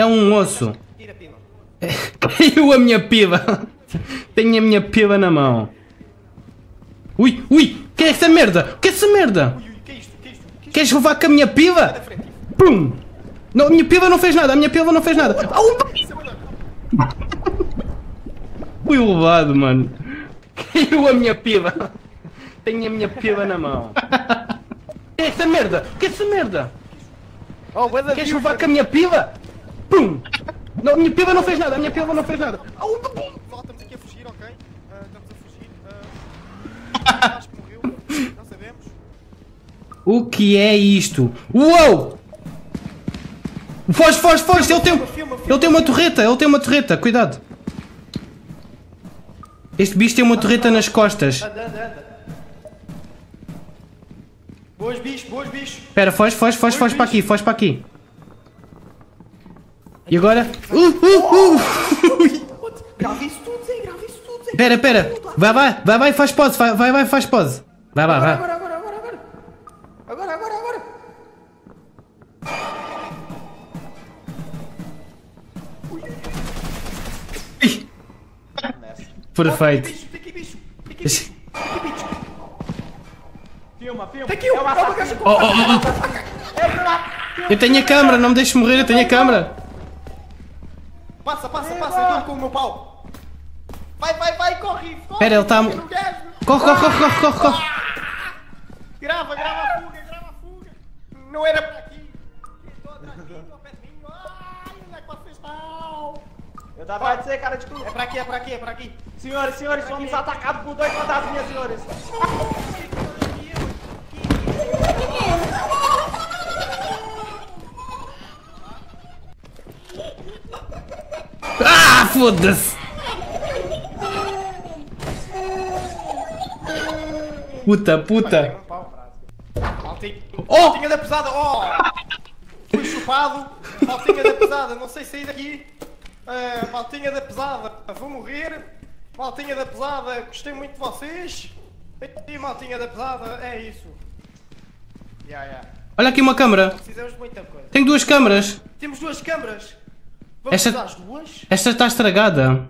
É um osso. Pima. Caiu a minha piba. Tenho a minha piba na mão. Ui, ui, que é essa merda? Que é essa merda? Ui, ui, que é isto? Que é isto? Que é isto? Queres levar com a minha piba? frente. Pum! Não, a minha piba não fez nada, a minha piba não fez nada. É verdade. Fui levado, mano. Caiu a minha piba. Tenho a minha piba na mão. Que é essa merda? Que é essa merda? Oh, Queres levar com a minha piba? Pum! Não, a minha piba não fez nada, a minha piba não fez nada. Au! Pessoal, estamos aqui a fugir, ok? Ah, estamos a fugir. Ah, acho que morreu. Não sabemos. O que é isto? Uou! Foge, foge, foge! Ele tem, ele tem uma torreta, ele tem uma torreta, cuidado! Este bicho tem uma torreta nas costas. Anda, anda, anda. Boas bichos, boas bichos. Espera, foge, foge, foge, foge para aqui, foge para aqui. E agora? Uh, uh, uh! Grava isso tudo, Zé, grava isso tudo, Zé. Espera, espera! Vai, vai, vai, vai, faz pose, vai, vai, vai, faz pose. Vai, vai, vai. Agora, agora, agora, agora. Agora, agora, agora. Perfeito. Tem aqui bicho, tem aqui bicho. Tem aqui bicho. Filma, filma. Tem aqui um. É assassino. Oh, oh, oh, oh. Eu tenho a câmera, não me deixes morrer, eu tenho a câmera. Passa, passa, passa. Eu com o meu pau. Vai, vai, vai, corre. corre. Espera, ele tá-. Corre, corre, corre, corre, corre, corre. Grava, grava a fuga, grava a fuga. Não era para aqui. Estou atrás de mim, estou perto de mim. Ai, onde é que vocês estão? Eu tava de você, cara de cu. É para aqui, é para aqui, é para aqui. Senhores, senhores, fomos atacados por dois fantasminhas, senhores. Ah, foda-se! Puta, puta. Pau. Maltinha. Oh! Da pesada, oh! Fui chupado. Maltinha da pesada, não sei sair daqui. Ah, maltinha da pesada, vou morrer. Maltinha da pesada, gostei muito de vocês. E maltinha da pesada, é isso. Ya, ya. Olha aqui uma câmera. Precisamos de muita coisa. Tenho duas câmaras. Temos duas câmaras. Esta-? Esta está estragada.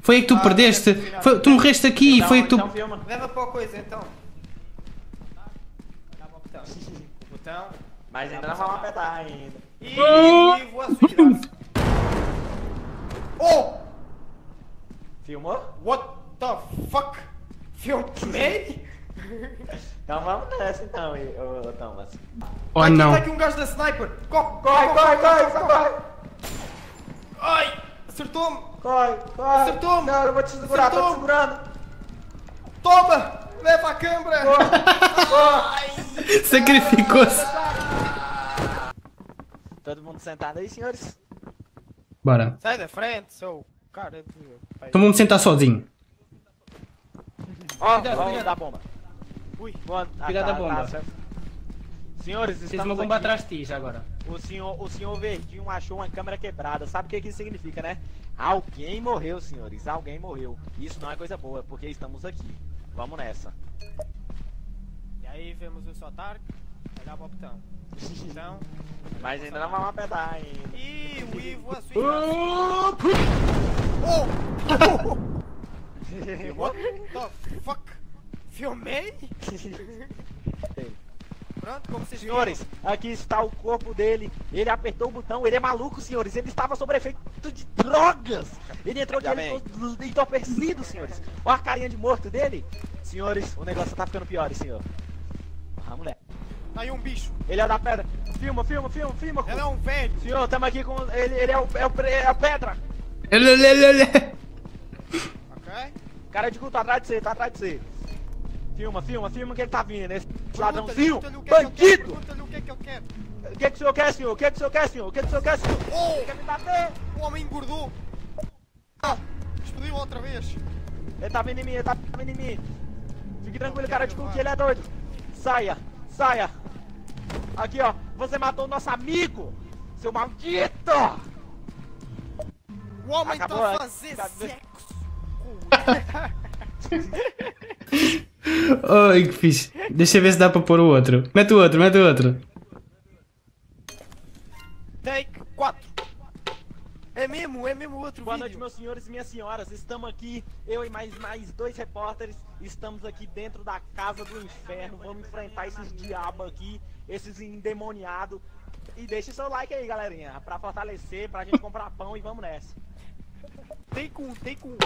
Foi aí que tu perdeste. Foi- tu morreste aqui e foi aí que Então tu. filma. Leva para a coisa então. Para o botão. O botão. Mas ainda não vamos apertar ainda. E vou assustar. Oh! Filmou? What the fuck? Filmei? Então vamos nessa então, Thomas. Oh aqui, não. Tá aqui um gajo da sniper. Corre, Corre, corre, corre, corre! Ai! Acertou-me! Corre, corre! Acertou-me. Não, eu vou te segurar, tô te Acertou-me. segurando! Toma! Leva a câmera! Sacrificou-se. Todo mundo sentado aí, senhores? Bora. Sai da frente, seu cara. Então vamos sentar sozinho. Ó, Cuidado, vamos dar bomba. Ui, Boa- ah, Cuidado tá, da bomba. tá. Senhores, Fiz estamos uma bomba aqui. atrás de ti já agora. O senhor, o senhor Verdinho achou uma câmera quebrada. Sabe o que, que isso significa, né? Alguém morreu, senhores. Alguém morreu. Isso não é coisa boa, porque estamos aqui. Vamos nessa. E aí vemos o Sotark. Olhar para o botão. Então... Mas ainda não vamos apertar ainda. E o Ivo a sua Oh! What the fuck? Filmei? Pronto, como vocês Senhores, aqui está o corpo dele. Ele apertou o botão. Ele é maluco, senhores. Ele estava sob efeito de drogas. Ele entrou de ele entorpecido, senhores. Olha a carinha de morto dele. Senhores, o negócio tá ficando pior, senhor. Vamos lá. viram. Aí um bicho. Ele é da pedra. Filma, filma, filma, filma. Ela é um velho. Senhor, estamos aqui com. Ele, ele é, o, é, o, é a pedra. Ok? Cara de cu, tá atrás de você, tá atrás de você. Filma, filma, filma que ele tá vindo. Esse Pergunta-lhe, ladrãozinho. pergunta-lhe o que é que eu quero, Bandido! Pergunta-lhe o que é que eu quero. O que, que o senhor quer, senhor? O que, que o senhor quer, senhor? O que, que o senhor quer, senhor? Oh! Quer me bater? O homem engordou. Ah, explodiu outra vez. Ele tá vindo em mim, ele tá vindo em mim. Fique tranquilo, cara de cu, que ele é doido. Saia, saia. Aqui, ó. Você matou o nosso amigo, seu maldito! O homem está Acabou, a né? fazer sexo. Ai, que fixe. Deixa eu ver se dá para pôr o outro. Mete o outro, mete o outro. Take 4. 4. É mesmo, é mesmo outro Boa noite, vídeo. meus senhores e minhas senhoras. Estamos aqui, eu e mais, mais dois repórteres. Estamos aqui dentro da casa do inferno. Vamos enfrentar esses diabos aqui, esses endemoniados. E deixe seu like aí, galerinha, pra fortalecer, pra gente comprar pão e vamos nessa. Tem com, tem com.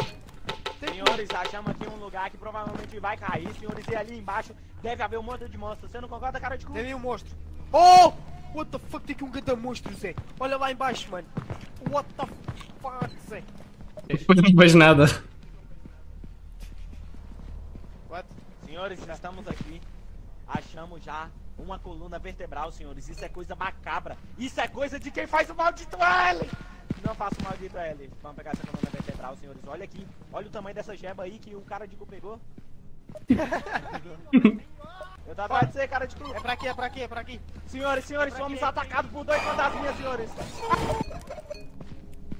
Senhores, achamos aqui um lugar que provavelmente vai cair. Senhores, e ali embaixo deve haver um monte de monstros. Você não concorda, cara de cu? Tem aí um monstro. Oh! What the fuck, tem aqui um grande monstro, Zé. Olha lá embaixo, mano. What the fuck, Zé. Depois não vejo nada. What? Senhores, estamos aqui. Achamos já uma coluna vertebral, senhores. Isso é coisa macabra. Isso é coisa de quem faz o maldito L. Não faça o maldito L. Vamos pegar essa coluna vertebral, senhores. Olha aqui. Olha o tamanho dessa jeba aí que o cara de cu pegou. Eu tô atrás de você, cara de cu. É pra aqui, é pra aqui, é pra aqui. Senhores, senhores, fomos atacados por dois fantasminhas, senhores.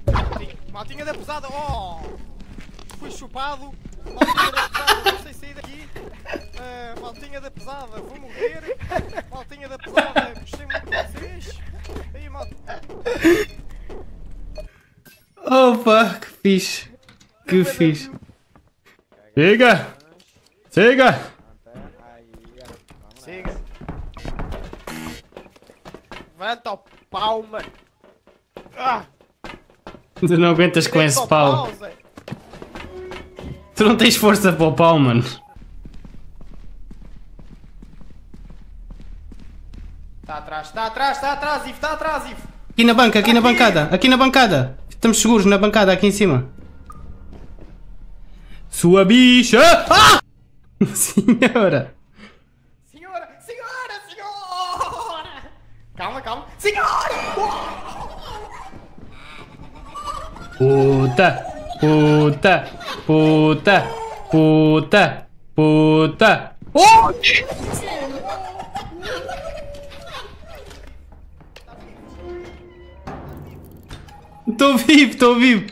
Maltinha, maltinha da pesada, oh! Fui chupado. Maltinha da pesada, não sei sair daqui. Ah, maltinha da pesada, vou morrer. Maltinha da pesada, gostei muito de vocês. Aí, mal... Opa, que fixe. Que fixe. Siga! Siga! Siga. Levanta o pau, mano. Ah, Tu não aguentas com esse pau. Zé. Tu não tens força para o pau, mano. Tá atrás, tá atrás, tá atrás, Ivo, tá atrás, Ivo. Aqui na banca, aqui na bancada, aqui na bancada. Estamos seguros na bancada, aqui em cima. Sua bicha! Ah! Senhora! Senhora, senhora, senhora! Calma, calma. Senhora! Puta! Puta! Puta! Puta! Puta! Oh! Estou vivo, estou vivo!